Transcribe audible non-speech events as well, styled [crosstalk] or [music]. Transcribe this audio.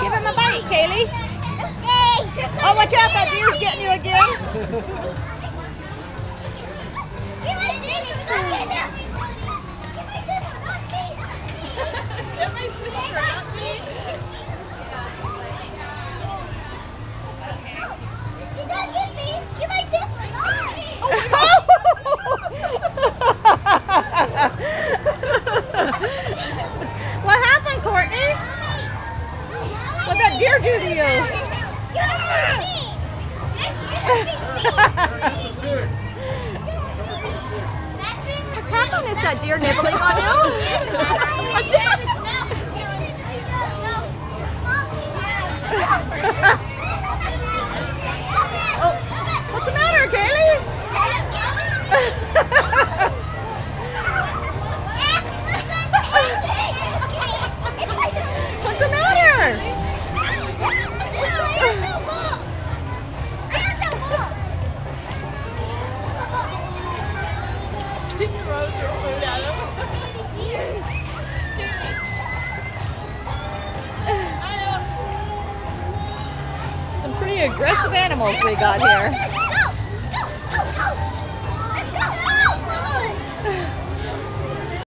Give him a bite, Kaylee. Oh, watch out, that deer's getting you again. [laughs] What do to you? What's happening? Is that deer nibbling on you? [laughs] Some pretty aggressive animals we got here. Go, go, go,